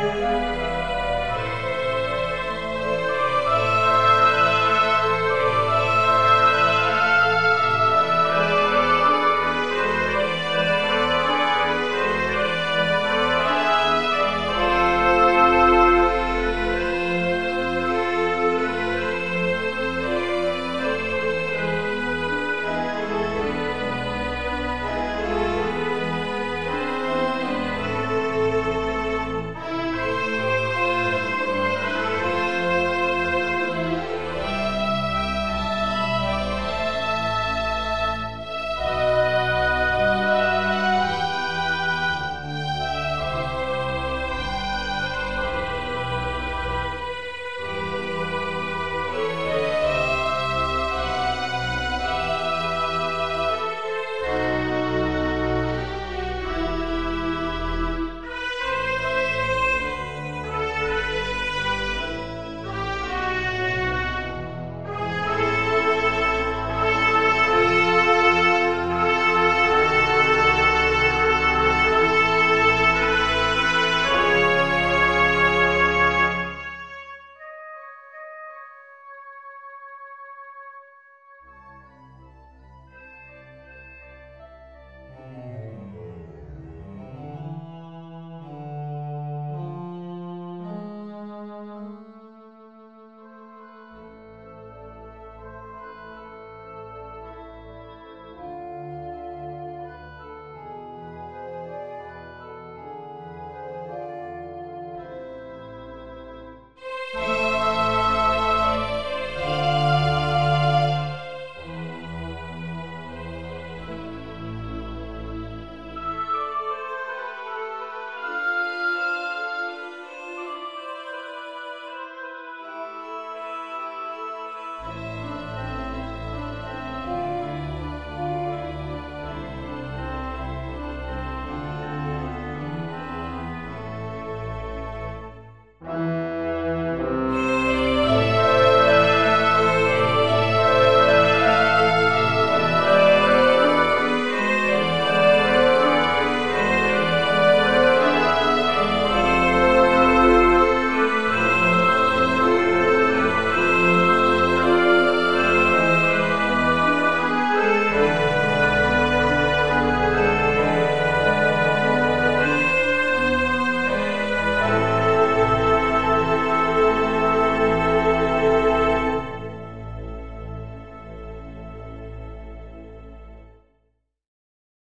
Música